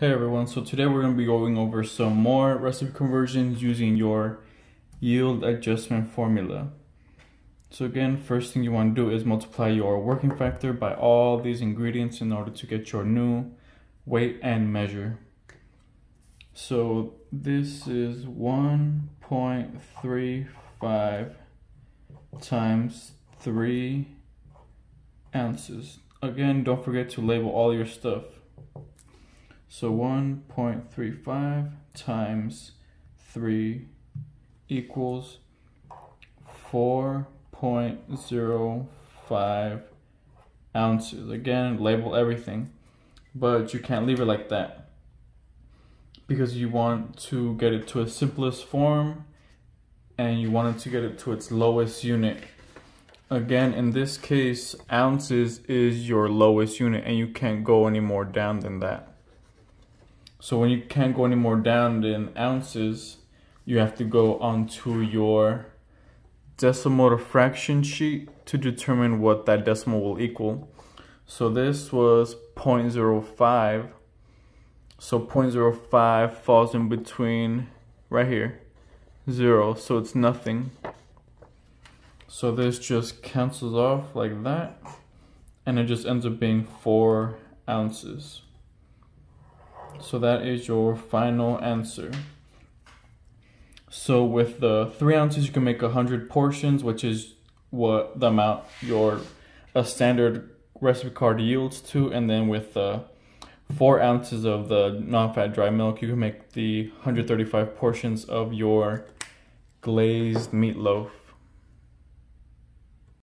Hey everyone, so today we're going to be going over some more recipe conversions using your yield adjustment formula. So again, first thing you want to do is multiply your working factor by all these ingredients in order to get your new weight and measure. So this is 1.35 times 3 ounces. Again, don't forget to label all your stuff. So 1.35 times 3 equals 4.05 ounces. Again, label everything, but you can't leave it like that because you want to get it to its simplest form and you want it to get it to its lowest unit. Again, in this case, ounces is your lowest unit and you can't go any more down than that. So when you can't go any more down than ounces, you have to go onto your decimal to fraction sheet to determine what that decimal will equal. So this was 0.05. So 0.05 falls in between right here, zero, so it's nothing. So this just cancels off like that, and it just ends up being four ounces. So that is your final answer. So with the three ounces, you can make a hundred portions, which is what the amount your a standard recipe card yields to. And then with the four ounces of the non-fat dry milk, you can make the 135 portions of your glazed meatloaf.